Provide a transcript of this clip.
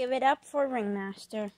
give it up for Ringmaster.